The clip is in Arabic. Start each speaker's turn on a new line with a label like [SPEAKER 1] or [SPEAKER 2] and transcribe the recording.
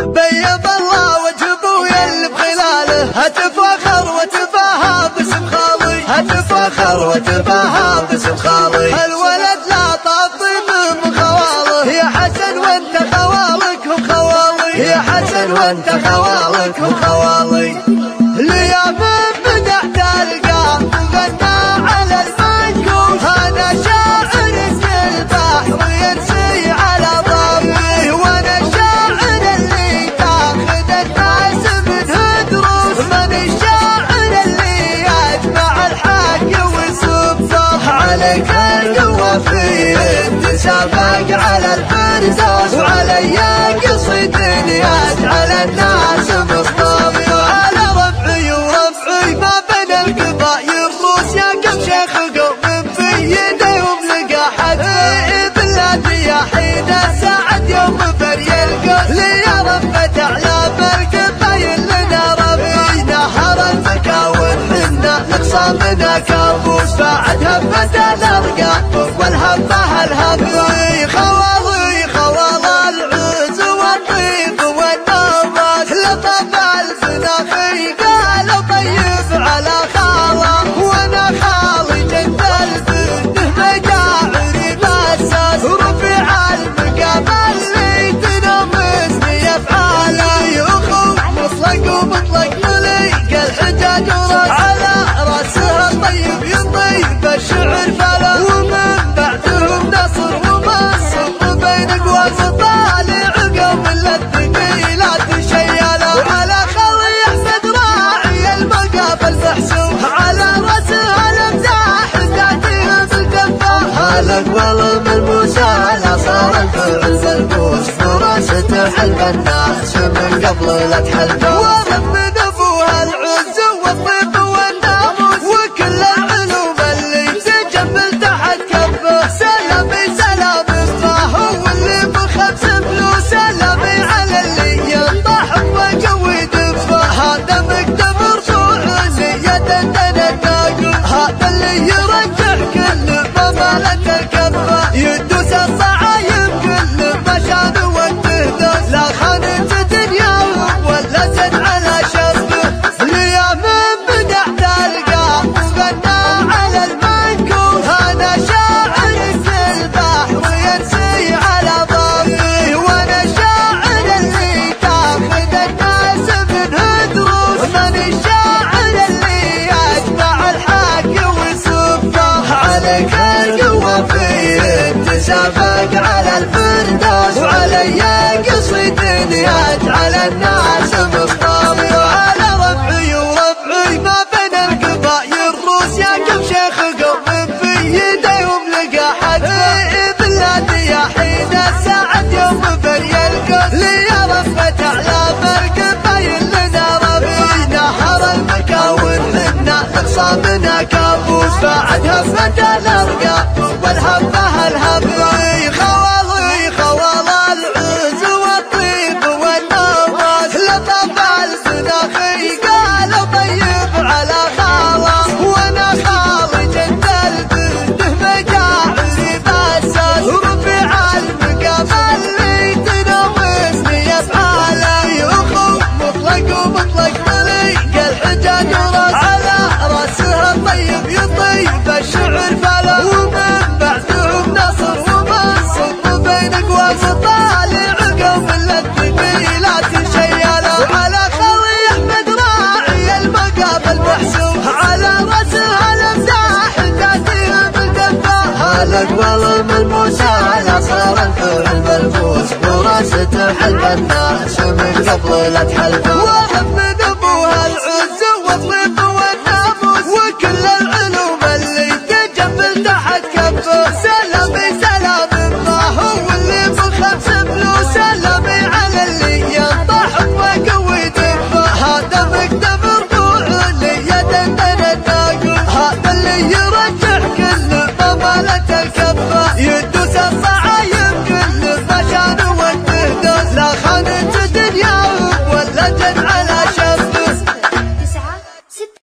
[SPEAKER 1] بيض الله وجه ابويا اللي بخلاله. هتفاخر وتباهى باسم خالي. هتفاخر وتباهى باسم خالي. الولد لا طاطم من خواله. يا حسن وانت خوالك وخوالي. يا حسن وانت خوالك وخوالي. ويصبه عليك القوة في تسابق على الفرزاس قصيدني منا كابوس بعد هبة الأرقام والهبة الهبة خوالي فراسته حلب الناس من قبل لا تحلفه ورب من أبوها العز والطيب والناموس وكل العلوم اللي تجمل تحت كفه سلامي سلام ما هو اللي بخمس فلوس سلامي على اللي ينطح وقوي دفه هذا مكتب رفوع زيادة الناقل هذا اللي يرجع كل ما الكفه تسابق على الفردوس وعلي قصيدني يجعل الناس مصطفى على ربعي وربعي ما بين القبايل روس يا كم شيخ قوم في يديهم لقى حد. بلادي يا حين السعد يوم فري القوس لي رفة اعلام القبايل لنا ربي نهر المكاون منا نقصى منا كابوس بعد هفة الأرقام. وراسته حلب الناس من قبل لا تحلفه وحمد أبوها العز والطيب والناموس وكل العلوم اللي تجمل تحت كفه